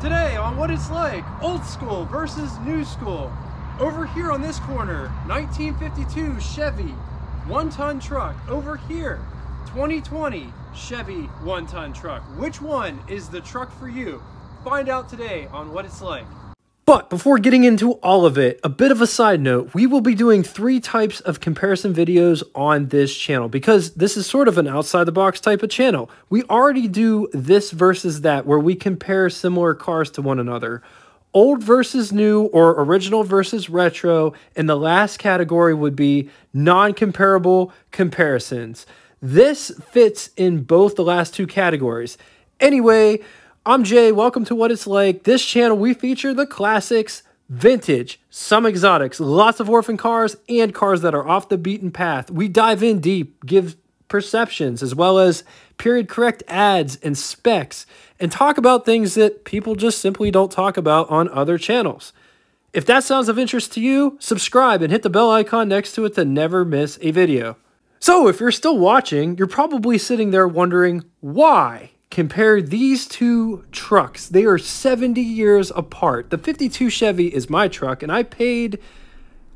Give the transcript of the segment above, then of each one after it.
Today on What It's Like, old school versus new school. Over here on this corner, 1952 Chevy one ton truck. Over here, 2020 Chevy one ton truck. Which one is the truck for you? Find out today on What It's Like. But before getting into all of it, a bit of a side note, we will be doing three types of comparison videos on this channel because this is sort of an outside the box type of channel. We already do this versus that where we compare similar cars to one another. Old versus new or original versus retro, and the last category would be non-comparable comparisons. This fits in both the last two categories. Anyway, I'm Jay. Welcome to What It's Like. This channel, we feature the classics, vintage, some exotics, lots of orphan cars, and cars that are off the beaten path. We dive in deep, give perceptions, as well as period correct ads and specs, and talk about things that people just simply don't talk about on other channels. If that sounds of interest to you, subscribe and hit the bell icon next to it to never miss a video. So, if you're still watching, you're probably sitting there wondering why compare these two trucks. They are 70 years apart. The 52 Chevy is my truck, and I paid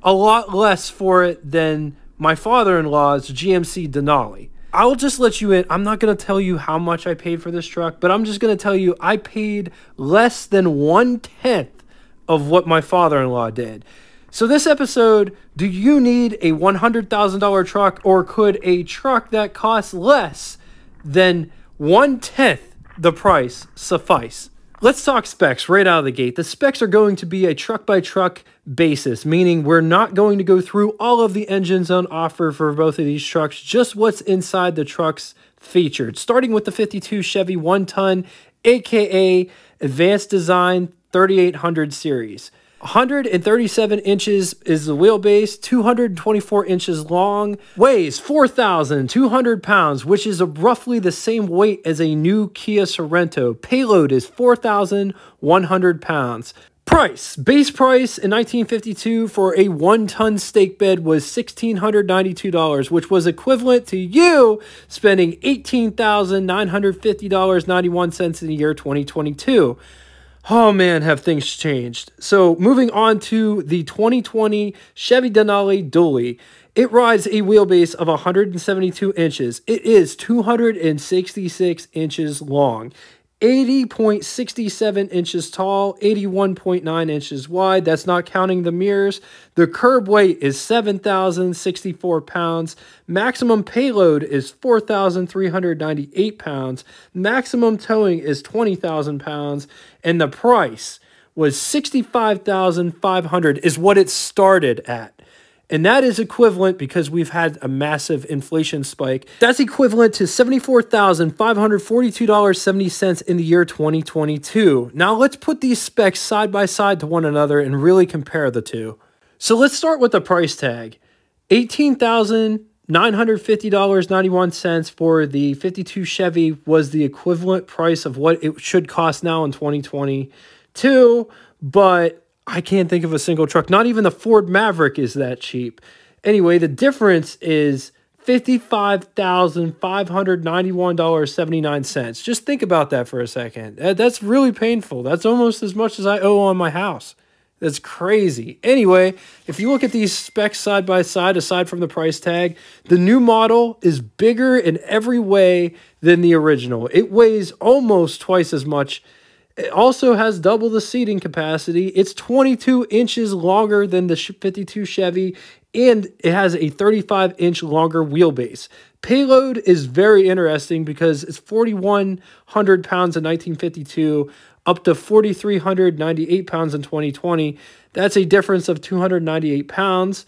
a lot less for it than my father in law's GMC Denali. I'll just let you in. I'm not going to tell you how much I paid for this truck, but I'm just going to tell you I paid less than one tenth of what my father in law did. So, this episode do you need a $100,000 truck, or could a truck that costs less than one tenth the price suffice. Let's talk specs right out of the gate. The specs are going to be a truck by truck basis, meaning we're not going to go through all of the engines on offer for both of these trucks, just what's inside the trucks featured. Starting with the 52 Chevy 1 ton, aka Advanced Design 3800 series. 137 inches is the wheelbase, 224 inches long, weighs 4,200 pounds, which is roughly the same weight as a new Kia Sorento. Payload is 4,100 pounds. Price base price in 1952 for a one ton stake bed was $1,692, which was equivalent to you spending $18,950.91 in the year 2022. Oh man, have things changed. So, moving on to the 2020 Chevy Denali Dually. It rides a wheelbase of 172 inches. It is 266 inches long. 80.67 inches tall, 81.9 inches wide. That's not counting the mirrors. The curb weight is 7,064 pounds. Maximum payload is 4,398 pounds. Maximum towing is 20,000 pounds. And the price was 65,500 is what it started at. And that is equivalent because we've had a massive inflation spike. That's equivalent to $74,542.70 in the year 2022. Now let's put these specs side by side to one another and really compare the two. So let's start with the price tag. $18,950.91 for the 52 Chevy was the equivalent price of what it should cost now in 2022, but I can't think of a single truck. Not even the Ford Maverick is that cheap. Anyway, the difference is $55,591.79. Just think about that for a second. That's really painful. That's almost as much as I owe on my house. That's crazy. Anyway, if you look at these specs side by side, aside from the price tag, the new model is bigger in every way than the original. It weighs almost twice as much it also has double the seating capacity. It's 22 inches longer than the 52 Chevy, and it has a 35 inch longer wheelbase. Payload is very interesting because it's 4,100 pounds in 1952 up to 4,398 pounds in 2020. That's a difference of 298 pounds.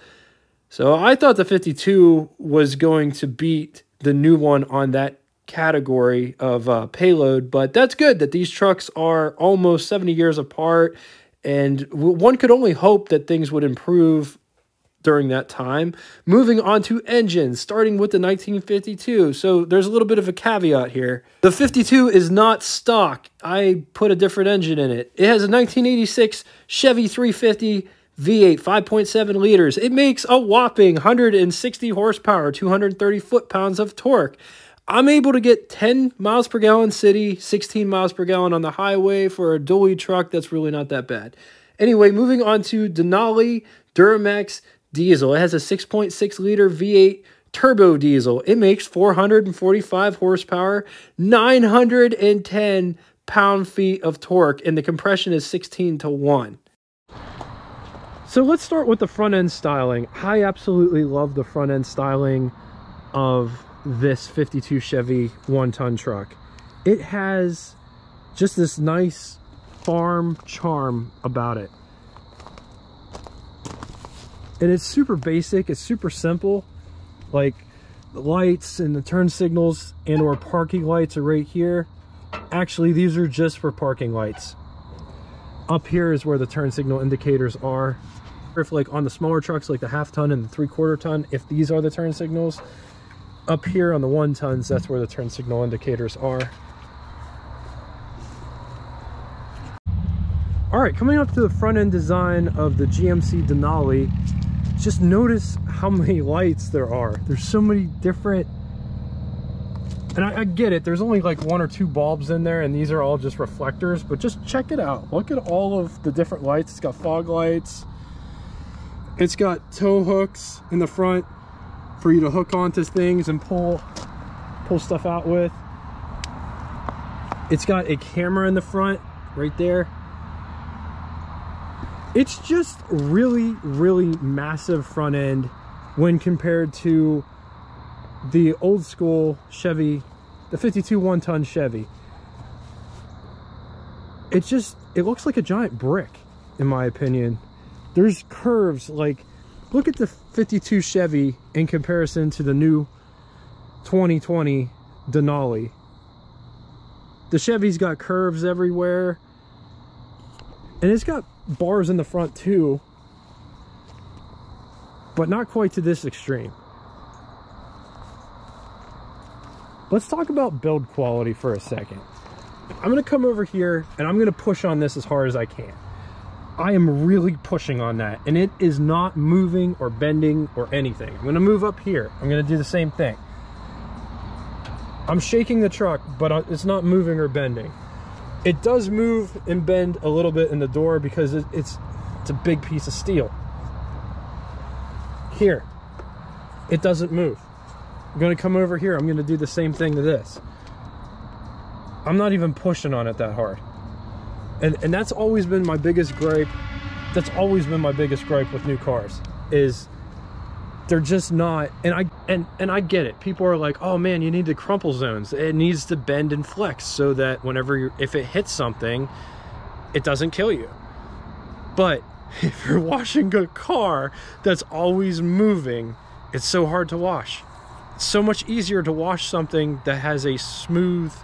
So I thought the 52 was going to beat the new one on that category of uh, payload, but that's good that these trucks are almost 70 years apart. And one could only hope that things would improve during that time. Moving on to engines, starting with the 1952. So there's a little bit of a caveat here. The 52 is not stock. I put a different engine in it. It has a 1986 Chevy 350 V8, 5.7 liters. It makes a whopping 160 horsepower, 230 foot-pounds of torque. I'm able to get 10 miles per gallon city, 16 miles per gallon on the highway for a dually truck. That's really not that bad. Anyway, moving on to Denali Duramax diesel. It has a 6.6 liter V8 turbo diesel. It makes 445 horsepower, 910 pound feet of torque, and the compression is 16 to 1. So let's start with the front end styling. I absolutely love the front end styling of this 52 Chevy one ton truck. It has just this nice farm charm about it. And it's super basic, it's super simple. Like the lights and the turn signals and or parking lights are right here. Actually, these are just for parking lights. Up here is where the turn signal indicators are. If like on the smaller trucks, like the half ton and the three quarter ton, if these are the turn signals, up here on the one tons, that's where the turn signal indicators are. All right, coming up to the front end design of the GMC Denali, just notice how many lights there are. There's so many different, and I, I, get it, there's only like one or two bulbs in there and these are all just reflectors, but just check it out. Look at all of the different lights. It's got fog lights. It's got tow hooks in the front for you to hook onto things and pull, pull stuff out with. It's got a camera in the front right there it's just really, really massive front end when compared to the old school Chevy, the 52 one ton Chevy. It just, it looks like a giant brick in my opinion. There's curves like, look at the 52 Chevy in comparison to the new 2020 Denali. The Chevy's got curves everywhere. And it's got bars in the front too, but not quite to this extreme. Let's talk about build quality for a second. I'm gonna come over here and I'm gonna push on this as hard as I can. I am really pushing on that and it is not moving or bending or anything. I'm gonna move up here. I'm gonna do the same thing. I'm shaking the truck, but it's not moving or bending. It does move and bend a little bit in the door because it, it's it's a big piece of steel. Here, it doesn't move. I'm gonna come over here, I'm gonna do the same thing to this. I'm not even pushing on it that hard. And, and that's always been my biggest gripe. That's always been my biggest gripe with new cars is they're just not and i and and i get it. People are like oh man you need the crumple zones. It needs to bend and flex so that whenever you if it hits something it doesn't kill you. But if you're washing a car that's always moving it's so hard to wash. It's so much easier to wash something that has a smooth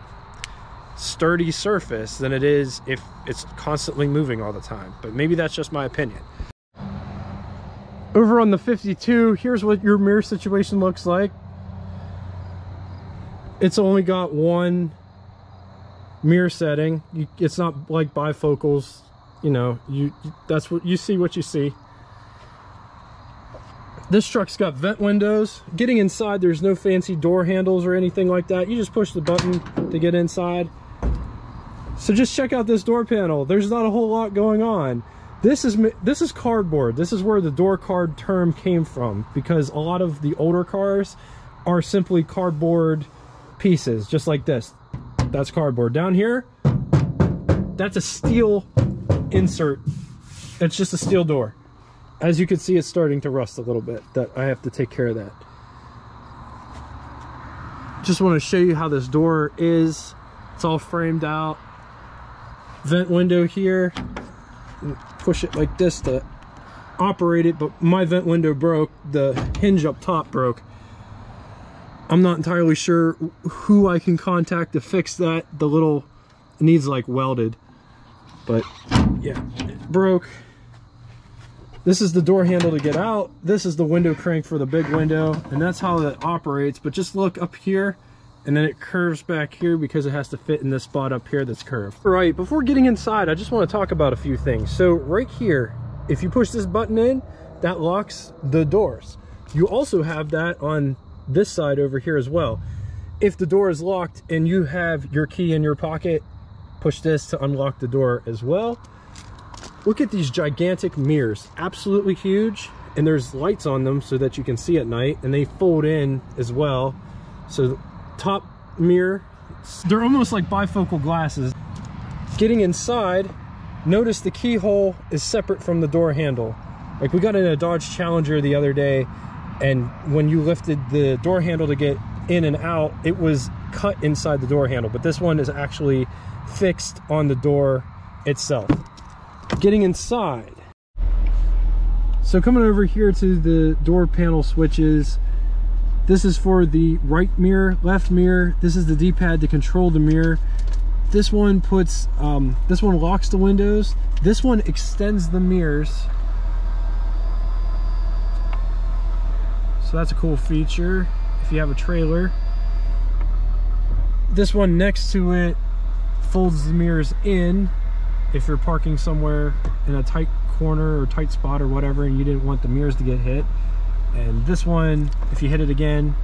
sturdy surface than it is if it's constantly moving all the time but maybe that's just my opinion over on the 52, here's what your mirror situation looks like. It's only got one mirror setting. You, it's not like bifocals, you know, you that's what you see what you see. This truck's got vent windows. Getting inside, there's no fancy door handles or anything like that. You just push the button to get inside. So just check out this door panel. There's not a whole lot going on. This is this is cardboard. This is where the door card term came from because a lot of the older cars are simply cardboard pieces, just like this. That's cardboard. Down here, that's a steel insert. It's just a steel door. As you can see, it's starting to rust a little bit. That I have to take care of that. Just want to show you how this door is. It's all framed out. Vent window here push it like this to operate it, but my vent window broke. The hinge up top broke. I'm not entirely sure who I can contact to fix that. The little needs like welded, but yeah, it broke. This is the door handle to get out. This is the window crank for the big window, and that's how it operates. But just look up here and then it curves back here because it has to fit in this spot up here that's curved. All right, before getting inside, I just want to talk about a few things. So right here, if you push this button in, that locks the doors. You also have that on this side over here as well. if the door is locked and you have your key in your pocket, push this to unlock the door as well. Look at these gigantic mirrors, absolutely huge. And there's lights on them so that you can see at night and they fold in as well. So top mirror, they're almost like bifocal glasses. Getting inside, notice the keyhole is separate from the door handle. Like we got in a Dodge Challenger the other day and when you lifted the door handle to get in and out, it was cut inside the door handle. But this one is actually fixed on the door itself getting inside. So coming over here to the door panel switches, this is for the right mirror, left mirror. This is the D-pad to control the mirror. This one puts, um, this one locks the windows. This one extends the mirrors. So that's a cool feature if you have a trailer. This one next to it folds the mirrors in if you're parking somewhere in a tight corner or tight spot or whatever and you didn't want the mirrors to get hit and this one if you hit it again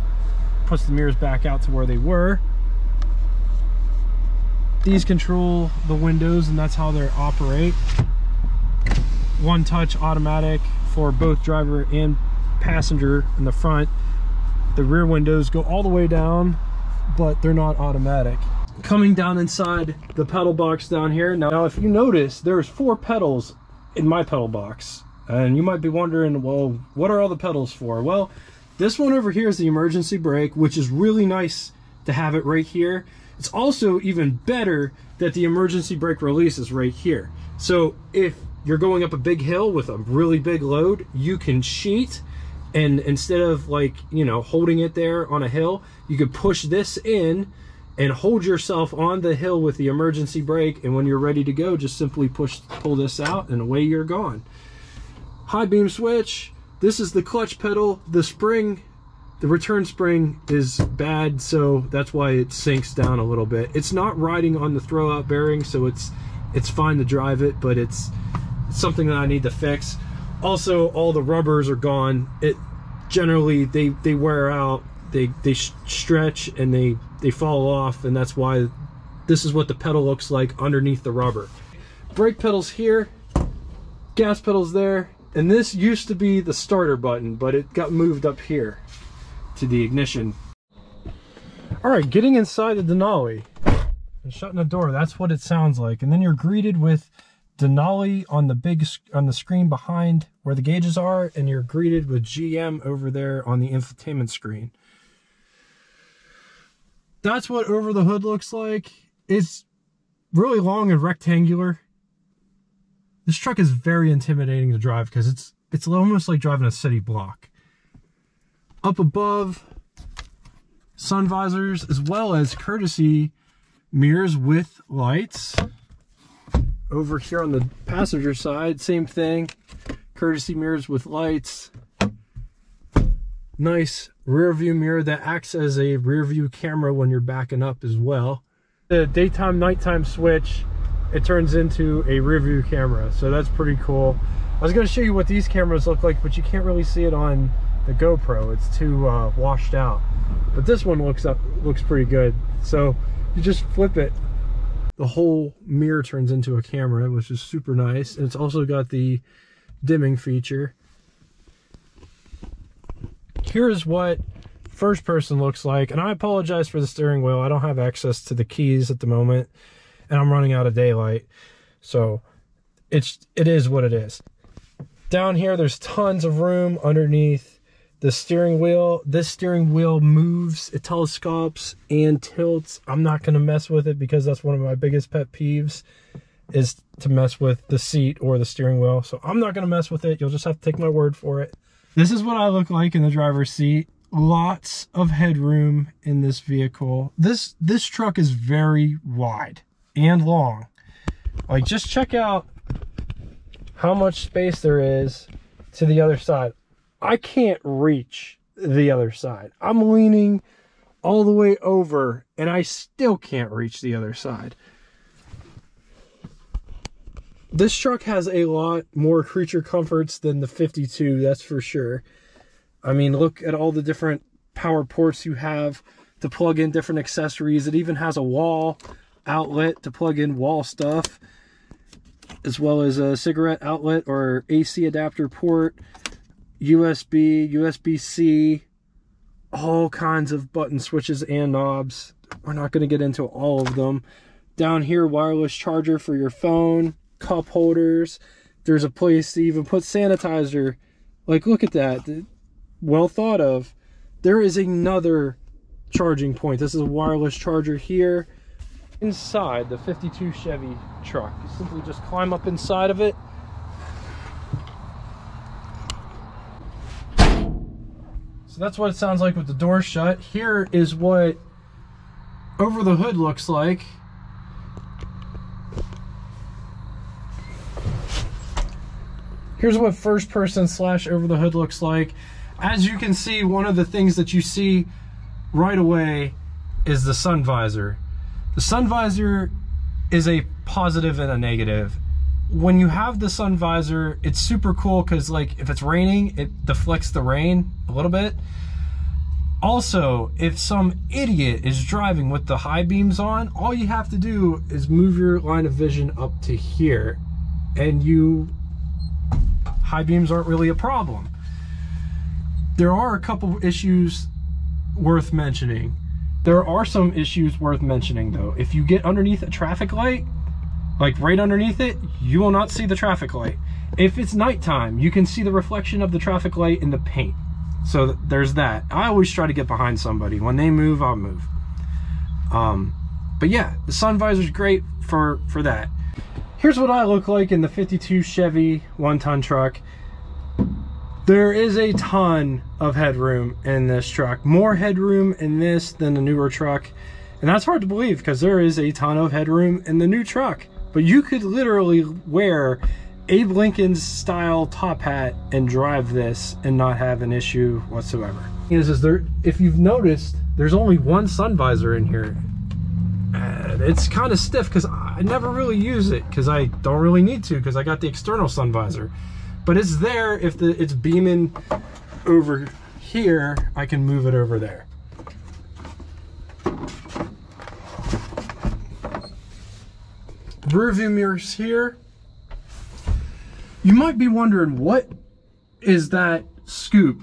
puts the mirrors back out to where they were these control the windows and that's how they operate one touch automatic for both driver and passenger in the front the rear windows go all the way down but they're not automatic coming down inside the pedal box down here. Now, if you notice, there's four pedals in my pedal box. And you might be wondering, well, what are all the pedals for? Well, this one over here is the emergency brake, which is really nice to have it right here. It's also even better that the emergency brake release is right here. So if you're going up a big hill with a really big load, you can cheat and instead of like, you know, holding it there on a hill, you could push this in and hold yourself on the hill with the emergency brake and when you're ready to go just simply push pull this out and away you're gone high beam switch. This is the clutch pedal. The spring the return spring is bad so that's why it sinks down a little bit. It's not riding on the throwout bearing so it's it's fine to drive it but it's something that I need to fix. Also all the rubbers are gone. It generally they they wear out. They they stretch and they they fall off and that's why this is what the pedal looks like underneath the rubber. Brake pedals here. Gas pedals there and this used to be the starter button but it got moved up here to the ignition all right getting inside the denali and shutting the door that's what it sounds like and then you're greeted with denali on the big on the screen behind where the gauges are and you're greeted with gm over there on the infotainment screen that's what over the hood looks like. It's really long and rectangular. This truck is very intimidating to drive because it's it's almost like driving a city block. Up above, sun visors as well as courtesy mirrors with lights. Over here on the passenger side, same thing. Courtesy mirrors with lights nice rear view mirror that acts as a rear view camera when you're backing up as well. The daytime nighttime switch, it turns into a rear view camera. So that's pretty cool. I was gonna show you what these cameras look like, but you can't really see it on the GoPro. It's too uh, washed out. But this one looks up looks pretty good. So you just flip it. The whole mirror turns into a camera, which is super nice. And it's also got the dimming feature here's what first person looks like. And I apologize for the steering wheel. I don't have access to the keys at the moment and I'm running out of daylight. So it's, it is what it is. Down here, there's tons of room underneath the steering wheel. This steering wheel moves, it telescopes and tilts. I'm not going to mess with it because that's one of my biggest pet peeves is to mess with the seat or the steering wheel. So I'm not going to mess with it. You'll just have to take my word for it. This is what I look like in the driver's seat. Lots of headroom in this vehicle. This this truck is very wide and long. Like just check out how much space there is to the other side. I can't reach the other side. I'm leaning all the way over and I still can't reach the other side. This truck has a lot more creature comforts than the 52, that's for sure. I mean, look at all the different power ports you have. to plug in different accessories. It even has a wall outlet to plug in wall stuff, as well as a cigarette outlet or AC adapter port, USB, USB-C, all kinds of button switches and knobs. We're not going to get into all of them. Down here, wireless charger for your phone, cup holders. There's a place to even put sanitizer. Like, look at that. Well thought of. There is another charging point. This is a wireless charger here inside the 52 Chevy truck. You simply just climb up inside of it. So that's what it sounds like with the door shut. Here is what over the hood looks like. Here's what first person slash over the hood looks like. As you can see, one of the things that you see right away is the sun visor. The sun visor is a positive and a negative. When you have the sun visor, it's super cool because like if it's raining, it deflects the rain a little bit. Also, if some idiot is driving with the high beams on, all you have to do is move your line of vision up to here and you high beams aren't really a problem. There are a couple issues worth mentioning. There are some issues worth mentioning though. If you get underneath a traffic light, like right underneath it, you will not see the traffic light. If it's nighttime, you can see the reflection of the traffic light in the paint. So there's that. I always try to get behind somebody. When they move, I'll move. Um, but yeah, the sun visor is great for, for that. Here's what I look like in the 52 Chevy one-ton truck. There is a ton of headroom in this truck. More headroom in this than the newer truck. And that's hard to believe because there is a ton of headroom in the new truck. But you could literally wear Abe Lincoln's style top hat and drive this and not have an issue whatsoever. Is, is there, if you've noticed, there's only one sun visor in here. And it's kind of stiff because I never really use it because I don't really need to because I got the external sun visor. But it's there if the it's beaming over here, I can move it over there. Rear view mirrors here. You might be wondering, what is that scoop?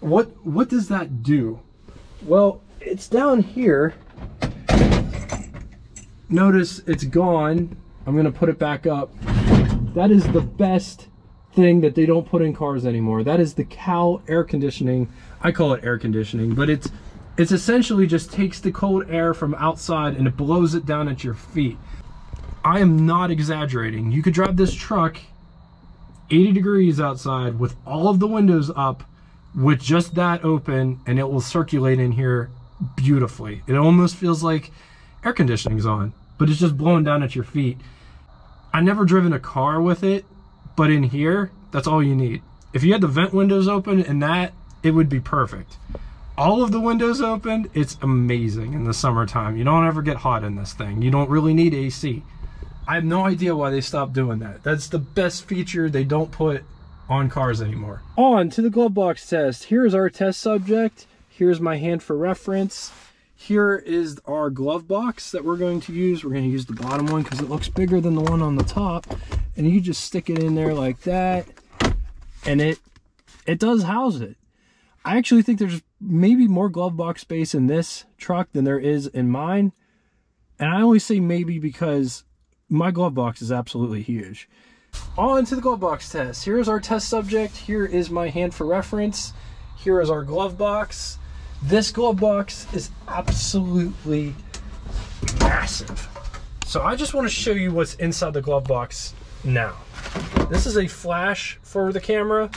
What, what does that do? Well, it's down here. Notice it's gone. I'm gonna put it back up. That is the best thing that they don't put in cars anymore. That is the cowl air conditioning. I call it air conditioning, but it's it's essentially just takes the cold air from outside and it blows it down at your feet. I am not exaggerating. You could drive this truck 80 degrees outside with all of the windows up with just that open and it will circulate in here beautifully. It almost feels like air conditioning's on, but it's just blowing down at your feet. I never driven a car with it, but in here, that's all you need. If you had the vent windows open and that, it would be perfect. All of the windows open, it's amazing in the summertime. You don't ever get hot in this thing. You don't really need AC. I have no idea why they stopped doing that. That's the best feature they don't put on cars anymore. On to the glove box test. Here's our test subject. Here's my hand for reference. Here is our glove box that we're going to use. We're going to use the bottom one because it looks bigger than the one on the top. And you just stick it in there like that. And it it does house it. I actually think there's maybe more glove box space in this truck than there is in mine. And I only say maybe because my glove box is absolutely huge. On to the glove box test. Here's our test subject. Here is my hand for reference. Here is our glove box. This glove box is absolutely massive. So I just want to show you what's inside the glove box now. This is a flash for the camera.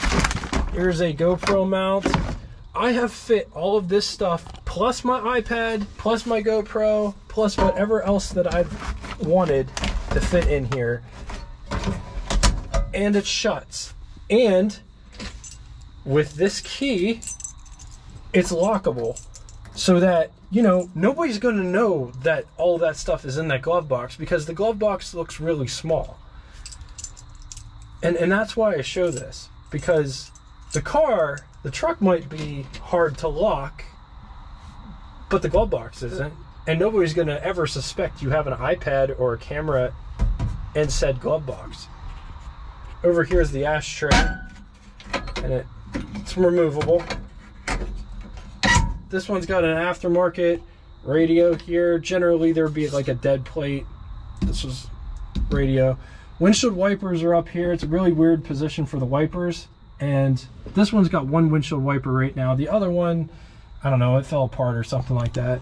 Here's a GoPro mount. I have fit all of this stuff, plus my iPad, plus my GoPro, plus whatever else that I've wanted to fit in here. And it shuts. And with this key, it's lockable so that, you know, nobody's going to know that all that stuff is in that glove box because the glove box looks really small. And, and that's why I show this because the car, the truck might be hard to lock, but the glove box isn't. And nobody's going to ever suspect you have an iPad or a camera in said glove box. Over here is the ashtray, and it, it's removable. This one's got an aftermarket radio here. Generally, there'd be like a dead plate. This was radio. Windshield wipers are up here. It's a really weird position for the wipers. And this one's got one windshield wiper right now. The other one, I don't know, it fell apart or something like that.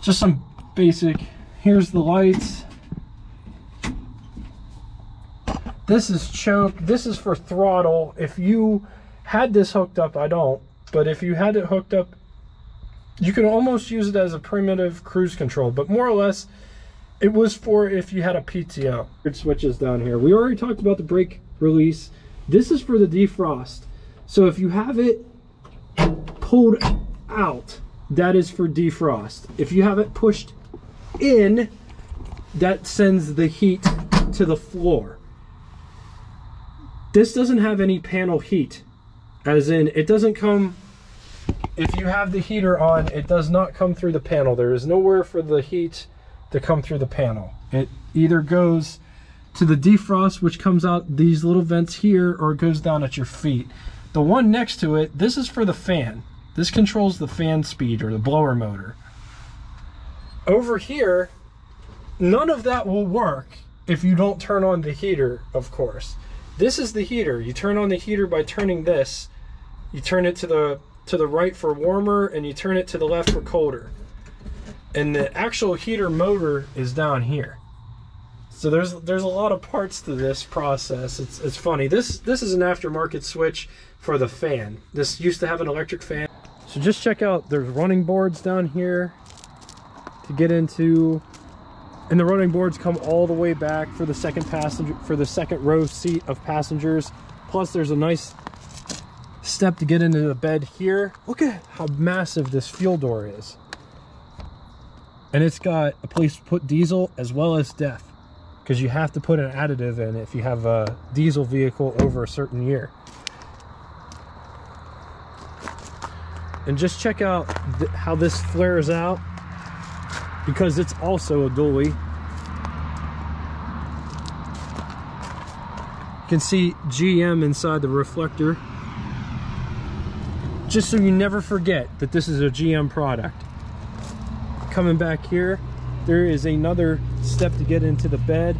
Just some basic, here's the lights. This is choke. This is for throttle. If you had this hooked up, I don't, but if you had it hooked up, you can almost use it as a primitive cruise control, but more or less, it was for if you had a PTO. Switches down here. We already talked about the brake release. This is for the defrost. So if you have it pulled out, that is for defrost. If you have it pushed in, that sends the heat to the floor. This doesn't have any panel heat, as in it doesn't come, if you have the heater on, it does not come through the panel. There is nowhere for the heat to come through the panel. It either goes to the defrost, which comes out these little vents here, or it goes down at your feet. The one next to it, this is for the fan. This controls the fan speed or the blower motor. Over here, none of that will work if you don't turn on the heater, of course. This is the heater. You turn on the heater by turning this. You turn it to the to the right for warmer and you turn it to the left for colder. And the actual heater motor is down here. So there's there's a lot of parts to this process. It's it's funny. This this is an aftermarket switch for the fan. This used to have an electric fan. So just check out there's running boards down here to get into and the running boards come all the way back for the second passenger for the second row seat of passengers. Plus there's a nice step to get into the bed here. Look at how massive this fuel door is. And it's got a place to put diesel as well as DEF because you have to put an additive in if you have a diesel vehicle over a certain year. And just check out th how this flares out because it's also a dually. You can see GM inside the reflector. Just so you never forget that this is a GM product. Coming back here, there is another step to get into the bed.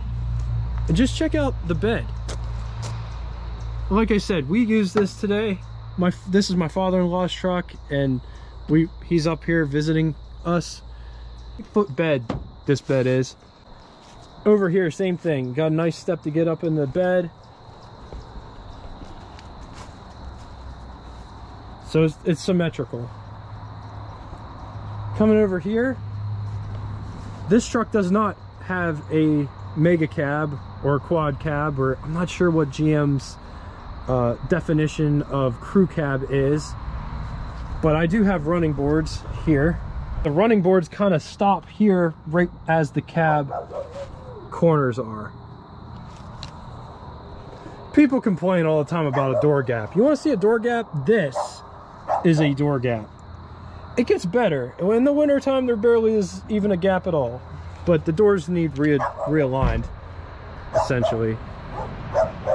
And just check out the bed. Like I said, we use this today. My This is my father-in-law's truck and we he's up here visiting us foot bed this bed is over here same thing got a nice step to get up in the bed so it's, it's symmetrical coming over here this truck does not have a mega cab or quad cab or i'm not sure what gm's uh, definition of crew cab is but i do have running boards here the running boards kind of stop here right as the cab corners are. People complain all the time about a door gap. You want to see a door gap? This is a door gap. It gets better. In the wintertime, there barely is even a gap at all. But the doors need re realigned, essentially.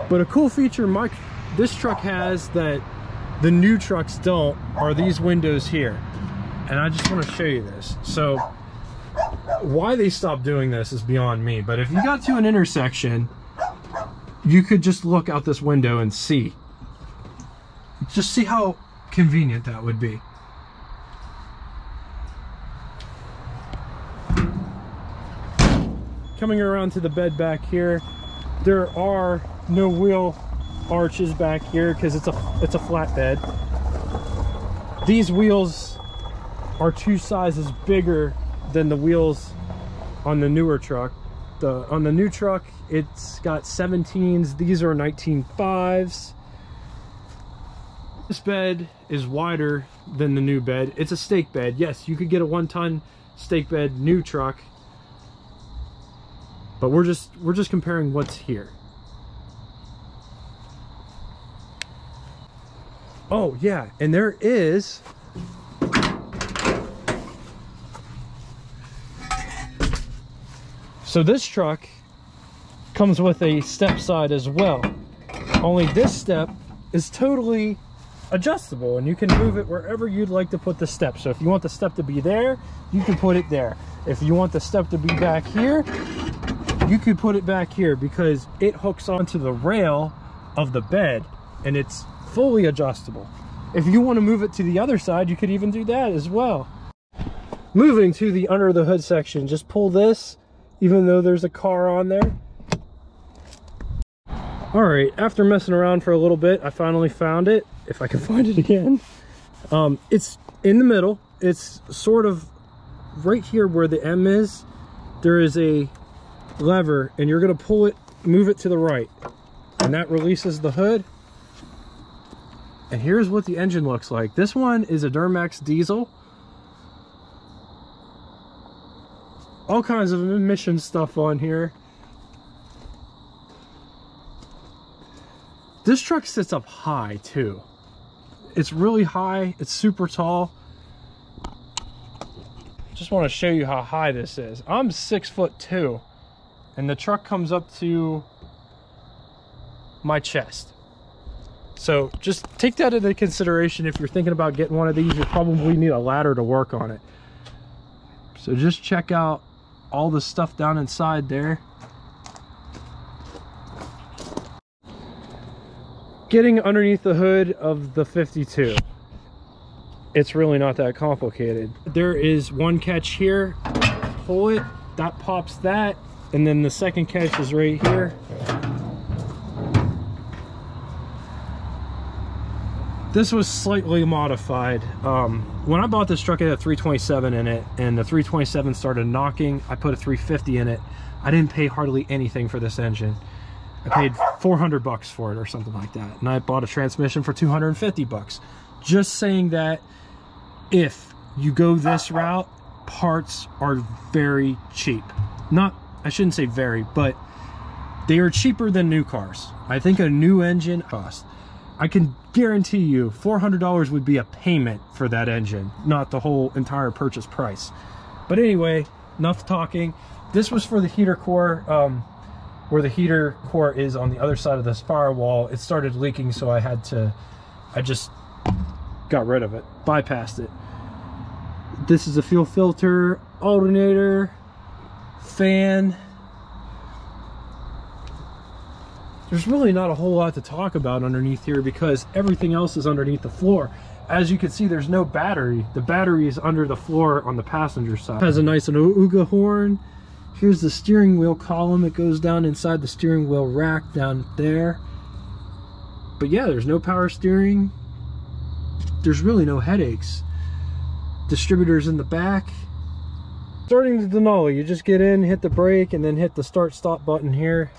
But a cool feature my this truck has that the new trucks don't are these windows here and I just want to show you this. So why they stopped doing this is beyond me, but if you got to an intersection, you could just look out this window and see. Just see how convenient that would be. Coming around to the bed back here, there are no wheel arches back here because it's a it's a flat bed. These wheels are two sizes bigger than the wheels on the newer truck. The On the new truck, it's got 17s. These are 19.5s. This bed is wider than the new bed. It's a stake bed. Yes, you could get a one-ton stake bed new truck, but we're just we're just comparing what's here. Oh yeah, and there is So this truck comes with a step side as well. Only this step is totally adjustable and you can move it wherever you'd like to put the step. So if you want the step to be there, you can put it there. If you want the step to be back here, you could put it back here because it hooks onto the rail of the bed and it's fully adjustable. If you want to move it to the other side, you could even do that as well. Moving to the under the hood section, just pull this, even though there's a car on there. All right, after messing around for a little bit, I finally found it, if I can find it again. Um, it's in the middle. It's sort of right here where the M is. There is a lever and you're gonna pull it, move it to the right. And that releases the hood. And here's what the engine looks like. This one is a Duramax diesel. All kinds of emission stuff on here. This truck sits up high too. It's really high, it's super tall. Just want to show you how high this is. I'm six foot two and the truck comes up to my chest. So just take that into consideration if you're thinking about getting one of these, you probably need a ladder to work on it. So just check out all the stuff down inside there. Getting underneath the hood of the 52, it's really not that complicated. There is one catch here, pull it, that pops that, and then the second catch is right here. This was slightly modified. Um, when i bought this truck it had a 327 in it and the 327 started knocking. I put a 350 in it. I didn't pay hardly anything for this engine i paid 400 bucks for it or something like that and i bought a transmission for 250 bucks just saying that if you go this route parts are very cheap not I shouldn't say very, but they are cheaper than new cars. I think a new engine cost. I can guarantee you $400 would be a payment for that engine, not the whole entire purchase price. But anyway, enough talking. This was for the heater core, um, where the heater core is on the other side of this firewall. It started leaking, so I had to, I just got rid of it, bypassed it. This is a fuel filter, alternator, fan. There's really not a whole lot to talk about underneath here because everything else is underneath the floor. As you can see, there's no battery. The battery is under the floor on the passenger side. It has a nice Auga horn. Here's the steering wheel column. It goes down inside the steering wheel rack down there. But yeah, there's no power steering. There's really no headaches. Distributors in the back. Starting the Denali, you just get in, hit the brake, and then hit the start stop button here.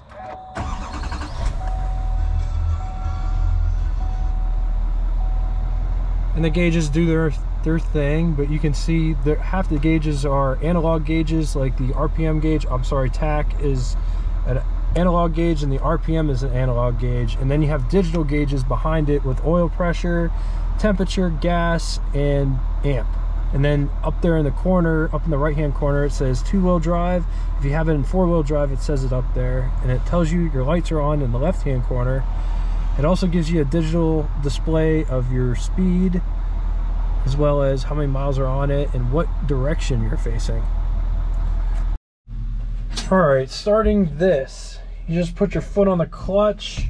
And the gauges do their their thing, but you can see that half the gauges are analog gauges, like the RPM gauge, I'm sorry, tach is an analog gauge and the RPM is an analog gauge. And then you have digital gauges behind it with oil pressure, temperature, gas, and amp. And then up there in the corner, up in the right hand corner, it says two wheel drive. If you have it in four wheel drive, it says it up there. And it tells you your lights are on in the left hand corner. It also gives you a digital display of your speed, as well as how many miles are on it and what direction you're facing. All right, starting this, you just put your foot on the clutch,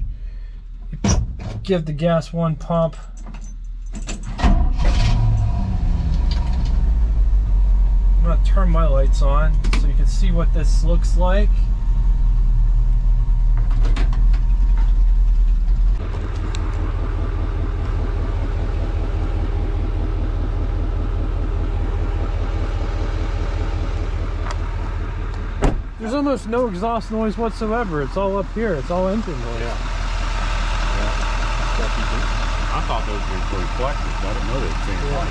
give the gas one pump, I'm gonna turn my lights on so you can see what this looks like. There's almost no exhaust noise whatsoever. It's all up here. It's all engine noise. Yeah. yeah. I thought those were reflectors. I didn't know they were yeah.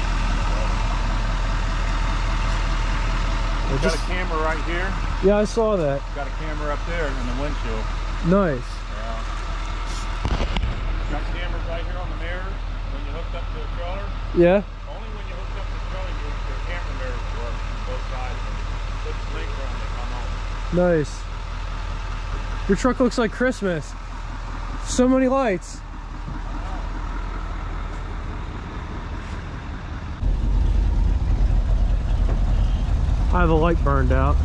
We've got a camera right here. Yeah, I saw that. Got a camera up there in the windshield. Nice. Yeah. Got cameras right here on the mirrors when you hooked up to the trailer. Yeah. Only when you hooked up to the trailer, your, your camera mirrors work both sides. Put the on. Nice. Your truck looks like Christmas. So many lights. I have a light burned out.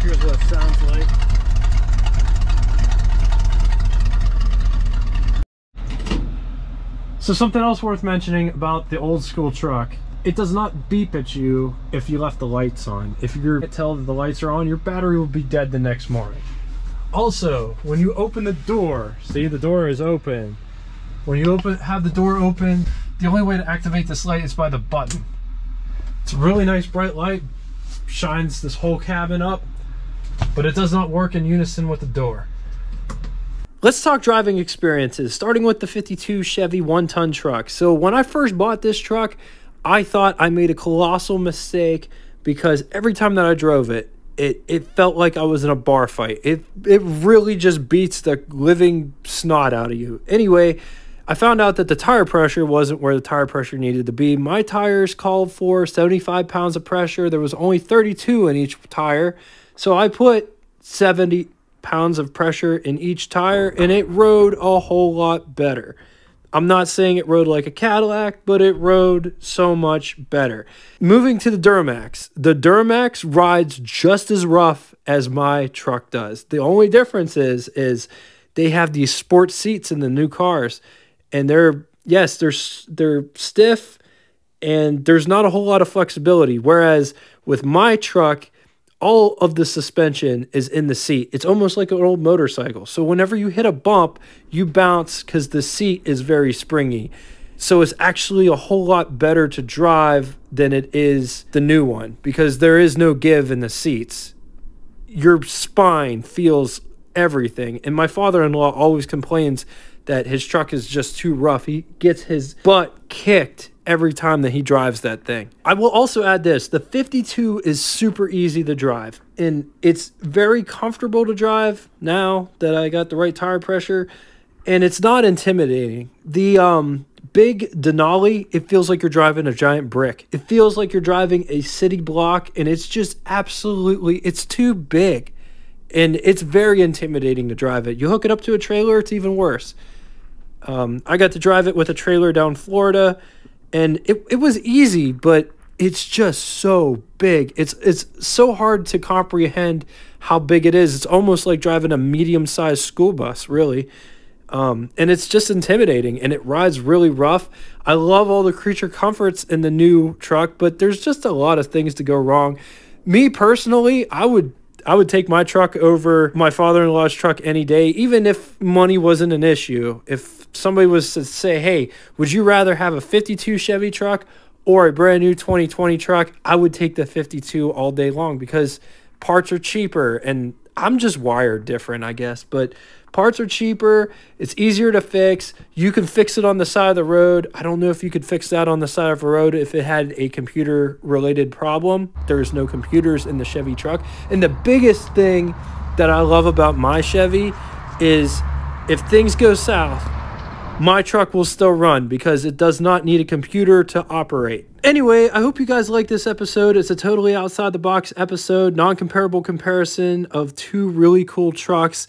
Here's what it sounds like. So something else worth mentioning about the old school truck. It does not beep at you if you left the lights on. If you tell that the lights are on, your battery will be dead the next morning. Also, when you open the door, see the door is open. When you open have the door open, the only way to activate this light is by the button. It's a really nice bright light, shines this whole cabin up, but it does not work in unison with the door. Let's talk driving experiences, starting with the 52 Chevy one ton truck. So, when I first bought this truck, I thought I made a colossal mistake because every time that I drove it, it, it felt like I was in a bar fight. It, it really just beats the living snot out of you. Anyway, I found out that the tire pressure wasn't where the tire pressure needed to be. My tires called for 75 pounds of pressure. There was only 32 in each tire. So I put 70 pounds of pressure in each tire and it rode a whole lot better. I'm not saying it rode like a Cadillac, but it rode so much better. Moving to the Duramax. The Duramax rides just as rough as my truck does. The only difference is is they have these sport seats in the new cars and they're yes, they're they're stiff and there's not a whole lot of flexibility whereas with my truck all of the suspension is in the seat. It's almost like an old motorcycle. So whenever you hit a bump, you bounce because the seat is very springy. So it's actually a whole lot better to drive than it is the new one because there is no give in the seats. Your spine feels everything. And my father in law always complains that his truck is just too rough. He gets his butt kicked every time that he drives that thing. I will also add this the 52 is super easy to drive and it's very comfortable to drive now that I got the right tire pressure and it's not intimidating. The um big Denali, it feels like you're driving a giant brick. It feels like you're driving a city block and it's just absolutely it's too big. And it's very intimidating to drive it. You hook it up to a trailer, it's even worse. Um, I got to drive it with a trailer down Florida and it, it was easy but it's just so big. It's it's so hard to comprehend how big it is. It's almost like driving a medium-sized school bus really. Um, and it's just intimidating and it rides really rough. I love all the creature comforts in the new truck but there's just a lot of things to go wrong. Me personally i would I would take my truck over my father in law's truck any day, even if money wasn't an issue. If somebody was to say, hey, would you rather have a 52 Chevy truck or a brand new 2020 truck? I would take the 52 all day long because parts are cheaper and I'm just wired different, I guess. But Parts are cheaper. It's easier to fix. You can fix it on the side of the road. I don't know if you could fix that on the side of a road if it had a computer related problem. There's no computers in the Chevy truck. And the biggest thing that I love about my Chevy is if things go south, my truck will still run because it does not need a computer to operate. Anyway, I hope you guys like this episode. It's a totally outside the box episode, non comparable comparison of two really cool trucks.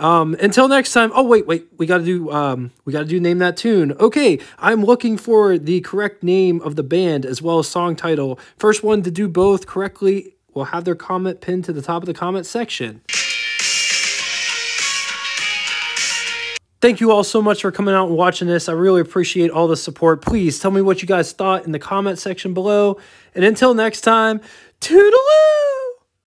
Um, until next time. Oh wait, wait. We gotta do. Um, we gotta do name that tune. Okay, I'm looking for the correct name of the band as well as song title. First one to do both correctly will have their comment pinned to the top of the comment section. Thank you all so much for coming out and watching this. I really appreciate all the support. Please tell me what you guys thought in the comment section below. And until next time, toodaloo!